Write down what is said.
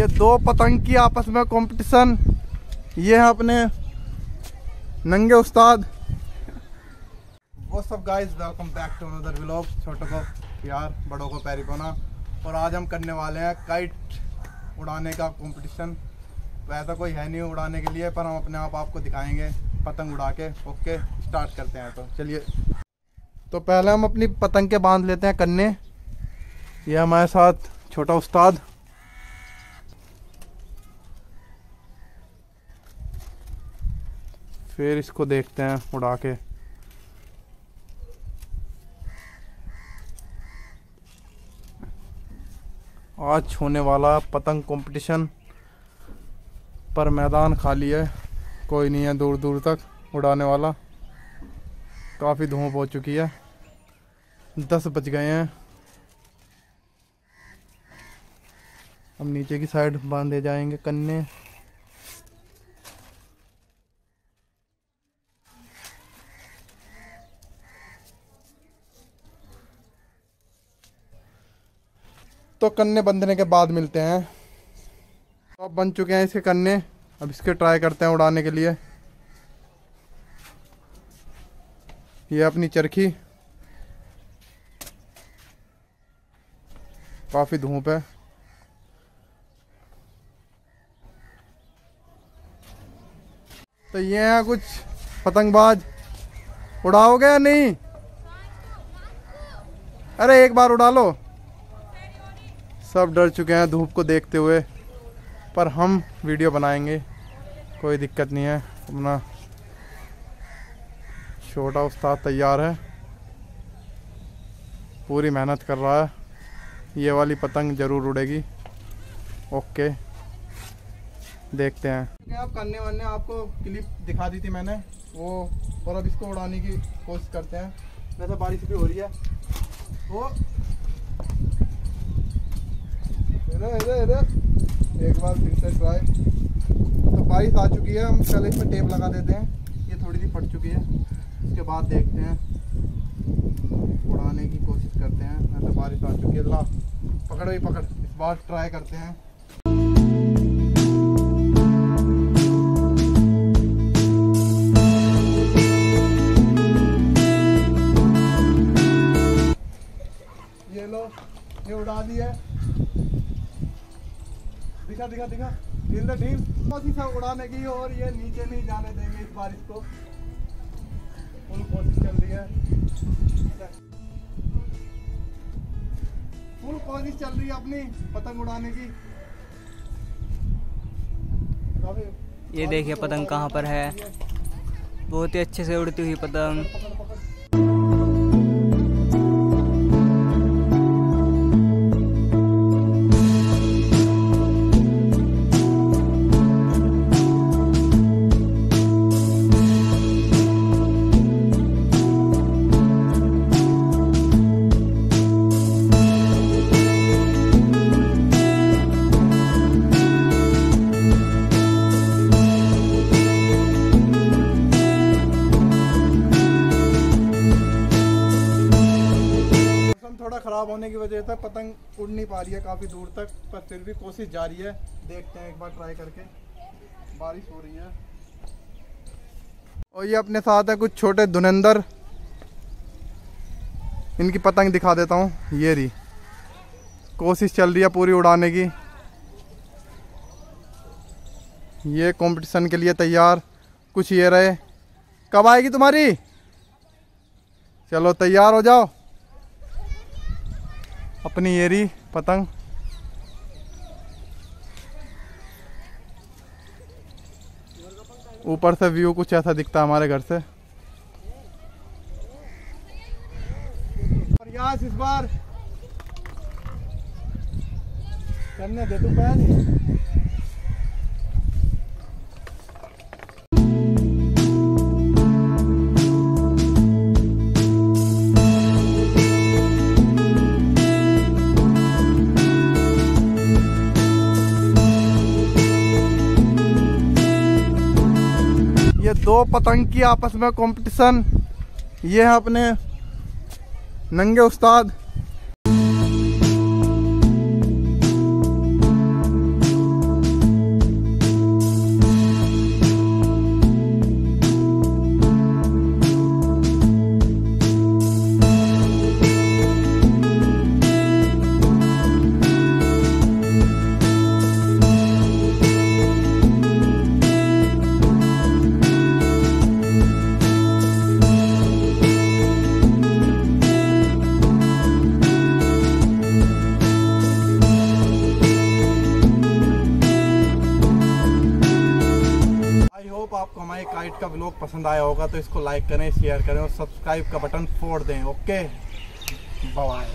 ये दो पतंग की आपस में कंपटीशन ये है अपने नंगे उस्ताद। वो सब guys welcome back to another vlog छोटों को प्यार, बड़ों को पैरी और आज हम करने वाले हैं काइट उड़ाने का कंपटीशन वैसा कोई है नहीं उड़ाने के लिए, पर हम अपने आप आपको दिखाएँगे पतंग उड़ा के। ओके स्टार्ट करते हैं तो। चलिए। तो पहले हम अपनी पतंग के बाँध लेते हैं कन्ने ये हमारे साथ छोटा उस्ताद। फिर इसको देखते हैं उड़ा के। आज होने वाला पतंग कंपटीशन पर मैदान खाली है, कोई नहीं है दूर दूर तक उड़ाने वाला। काफ़ी धूप हो चुकी है, दस बज गए हैं। अब नीचे की साइड बांधे जाएँगे कन्ने। तो कन्ने बंधने के बाद मिलते हैं। तो अब बन चुके हैं इसके कन्ने। अब इसके ट्राई करते हैं उड़ाने के लिए। ये अपनी चरखी। काफ़ी धूप है। तो ये है कुछ पतंगबाज। उड़ाओगे या नहीं? अरे एक बार उड़ा लो। सब डर चुके हैं धूप को देखते हुए, पर हम वीडियो बनाएँगे। कोई दिक्कत नहीं है। अपना छोटा उस्ताद तैयार है। पूरी मेहनत कर रहा है। ये वाली पतंग ज़रूर उड़ेगी। ओके। देखते हैं। आप करने वाले आपको क्लिप दिखा दी थी मैंने। वो, और अब इसको उड़ाने की कोशिश करते हैं। वैसे बारिश भी हो रही है। वो इधर इधर इधर। एक बार फिर से ट्राई तो बारिश आ चुकी है, हम पहले इसमें टेप लगा देते हैं। ये थोड़ी सी फट चुकी है। उसके बाद देखते हैं। उड़ाने की कोशिश करते हैं। वैसे बारिश आ चुकी है। ला, पकड़ भी पकड़। इस बार ट्राई करते हैं। ये लो, ये उड़ा दी है। दिखा दिखा दिखा। ढील दे ढील कोशिश है उड़ाने की और ये नीचे नहीं जाने देंगे इस बारिश को। फुल कोशिश चल रही है। फुल कोशिश चल रही है अपनी पतंग उड़ाने की। ये देखिए पतंग कहाँ पर है। बहुत ही अच्छे से उड़ती हुई पतंग। ख़राब होने की वजह से पतंग उड़ नहीं पा रही है काफ़ी दूर तक, पर फिर भी कोशिश जारी है। देखते हैं एक बार ट्राई करके। बारिश हो रही है। और ये अपने साथ है कुछ छोटे धुनंदर। इनकी पतंग दिखा देता हूँ। ये रही। कोशिश चल रही है पूरी उड़ाने की। ये कंपटीशन के लिए तैयार। कुछ ये रहे। कब आएगी तुम्हारी? चलो तैयार हो जाओ। अपनी एरी, पतंग। ऊपर से व्यू कुछ ऐसा दिखता हमारे घर से। प्रयास इस बार करने दे तू पहन ये दो पतंग की आपस में कंपटीशन ये है अपने नंगे उस्ताद। होप आपको हमारे काइट का ब्लॉग पसंद आया होगा तो इसको लाइक करें शेयर करें और सब्सक्राइब का बटन फोड़ दें ओके बाय